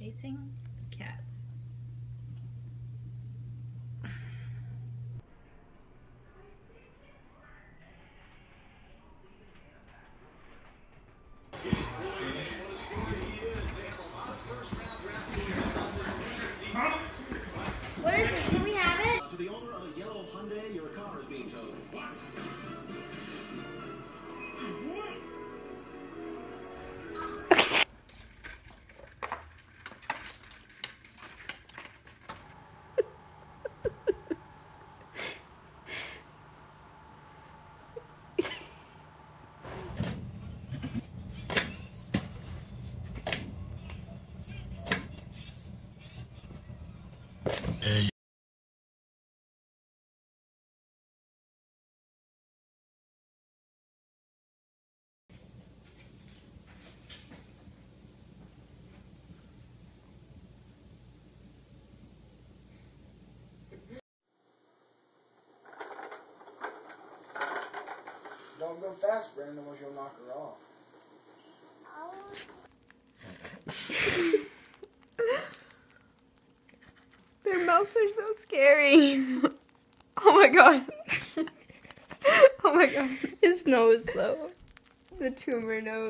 Chasing cats. What is this? Can we have it? To the owner of a yellow Hyundai, your car is being towed. What? Don't go fast, Brandon, or you'll knock her off. Oh. Their mouths are so scary. oh my god. oh my god. His nose, though. The tumor nose.